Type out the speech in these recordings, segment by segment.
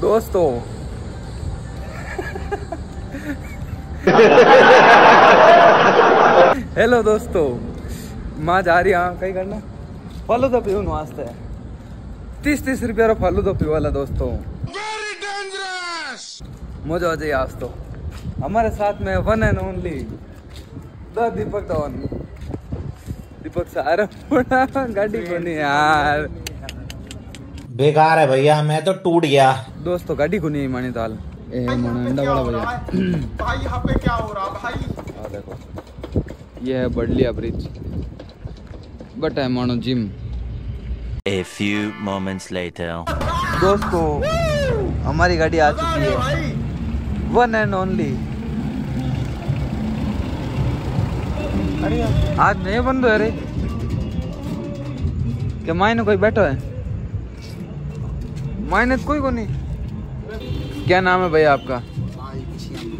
दोस्तों। हेलो दोस्तों। माँ जा रही हाँ कहीं करना? फॉलो तो पीऊँ वास्ते। तीस तीस रुपया रो फॉलो तो पीऊ वाला दोस्तों। मज़ा आ जाए आज तो। हमारे साथ में one and only the Deepak Dhawan. Deepak सारा गाड़ी को नहीं यार। बेकार है भैया मैं तो टूट गया। दोस्तों गाड़ी को नहीं मानी ताल ए अंडा वाला भैया। भाई यहाँ पे क्या हो रहा भाई? आ देखो। ये है बडलिया ब्रिज। बट है मानो gym. A few moments later. दोस्तों हमारी गाड़ी आ चुकी है। वन एंड ओनली आज नहीं बंद है रे। क्या मायने कोई बैठा है? मायने कोई को नहीं। क्या नाम है भैया आपका?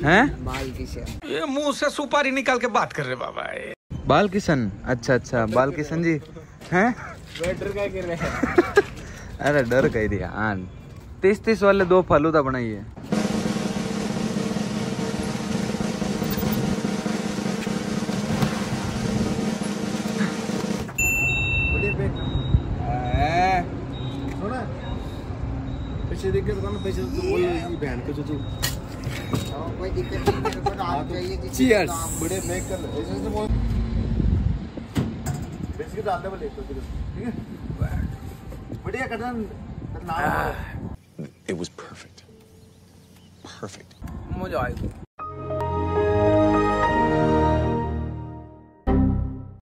हैं? ये मुँह से सुपारी निकाल के बात कर रहे बाबा बाल किशन अच्छा अच्छा बाल किशन जी। हैं? अरे डर कह दिया हाँ तीस तीस वाले दो फालूदा बनाइए। पैसे देख के दुकान पैसे तो कोई बहन को जो तू कोई दिक्कत नहीं मेरे को तो आज चाहिए किसी Cheers. काम। बड़े पैक कर ले ऐसे से बोल बिस्किट डालते बोले तो ठीक है बढ़िया करना नाम It was perfect. Perfect. मज़ा आएगा